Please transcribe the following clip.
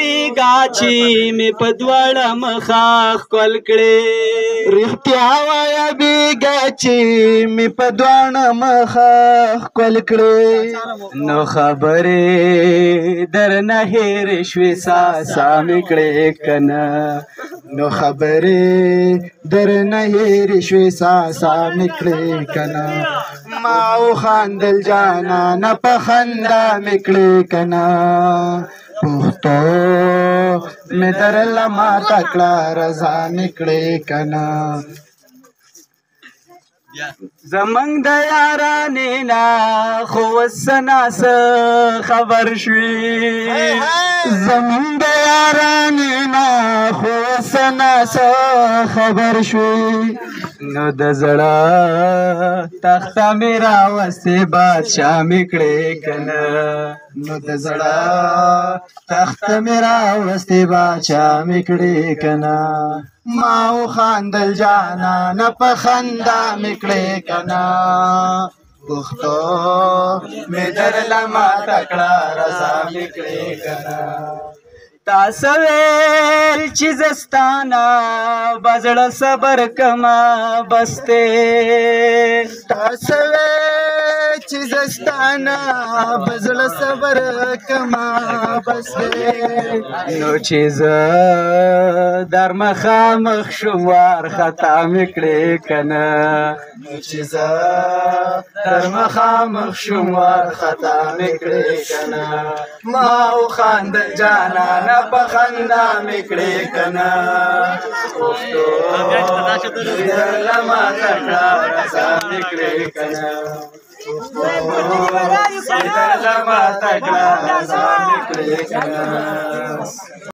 سپیګا چې می په دواړه مخاخ کول کړې رښتیا وایا بیګا چې می په دواړه مخاخ کول کړې نو خبرې در نه هېر شوې ساسا می کړې کنه نو خبرې در نه هېر شوې ساسا می کړې کنه ما او خاندل جانا نه په خندا می کړې کنه پښتو مې درله ما تکړه رضا نکړې کنه زمنګ د یارانې نه خو وسنا خبر شوي زمنګ د یارانې سنا خبر شوي نو د زړه تخت میرا وسه بادشاہ میکړې کنه نو د زړه تخت میرا وسه بادشاہ میکړې کنه ما او خاندل جانا نه په خندا میکړې کنه پختو مې درلما تکړه رضا میکړې کنه تاسو ویل چې زستانه بزړه صبر کما بسته تاسو ستانا بزړه صبر کما بس نو چې ز در مخه مخ شوار خطا میکړې کنه نو چې ز در مخه مخ شوار خطا میکړې کنه ما او خاند جانا نه په خندا میکړې کنه اوه ما کړه رسا میکړې کنه ಸೈತನ ಮಾತಗಳ ಸ್ವಾಮಿ ಕೃಷ್ಣ